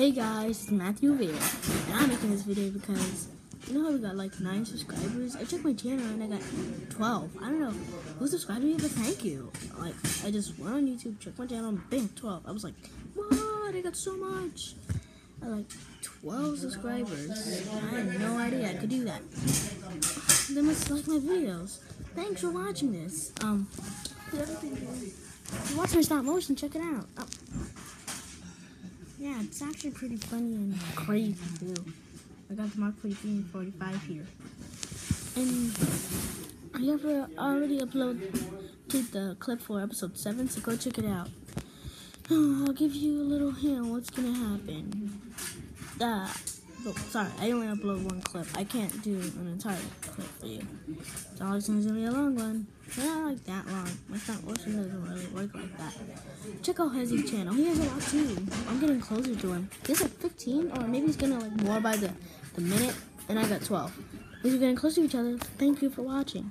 Hey guys, it's Matthew Vera, and I'm making this video because you know how we got like 9 subscribers? I checked my channel and I got 12. I don't know who subscribed to me, but thank you. Like, I just went on YouTube, checked my channel, and bam, 12. I was like, what? I got so much. I like 12 subscribers. I had no idea I could do that. They must like my videos. Thanks for watching this. Um, the other thing is, if you watch my stop motion, check it out. Oh. Yeah, it's actually pretty funny and crazy too. I got the Mark 43 45 here. And I have already uploaded the clip for episode 7, so go check it out. I'll give you a little hint what's gonna happen. Uh, oh, sorry, I only upload one clip. I can't do an entire clip for you. It's always gonna be a long one. Not like that long. My stop motion doesn't really work like that. Check out Hezzy's channel. He has a lot too. I'm getting closer to him. He's like 15, or maybe he's gonna like more by the, the minute, and I got 12. We're getting close to each other. Thank you for watching.